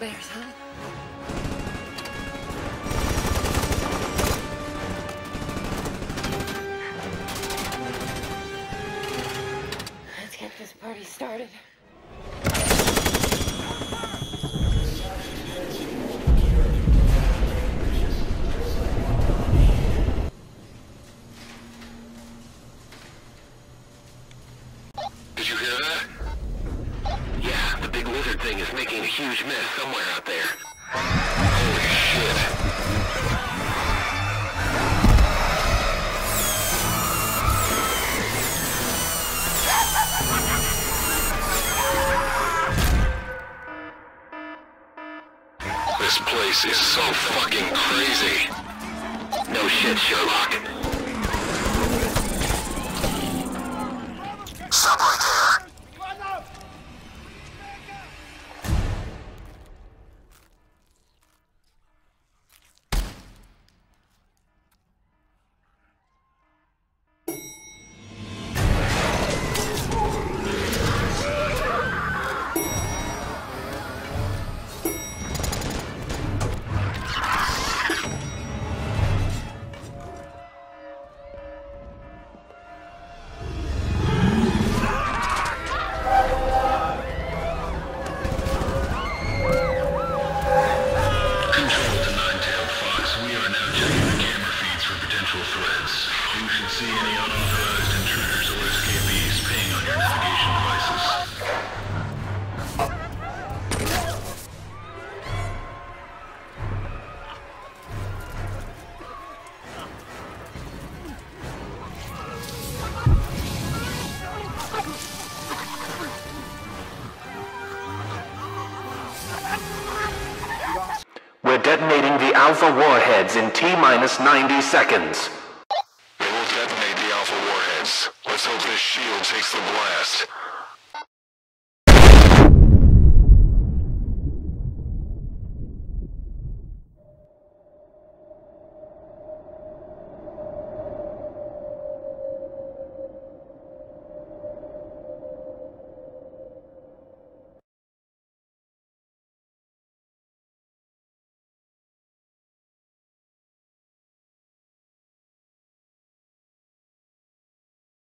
nightmares, huh? Let's get this party started. Did you hear that? Yeah, the big lizard thing is making a huge mess somewhere out there. Holy shit. This place is so fucking crazy. No shit, Sherlock. Control to Nine-Tailed Fox. We are now checking the camera feeds for potential threats. You should see any unauthorized intruders or escapees ping on your navigation devices. Alpha warheads in T-minus 90 seconds. They will detonate the Alpha warheads. Let's hope this shield takes the blast.